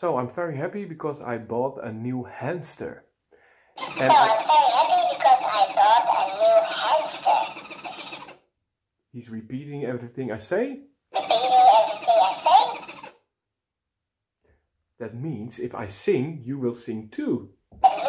So I'm very happy because I bought a new hamster. So I'm very happy because I bought a new hamster. He's repeating everything I say. Repeating everything I say. That means if I sing, you will sing too. That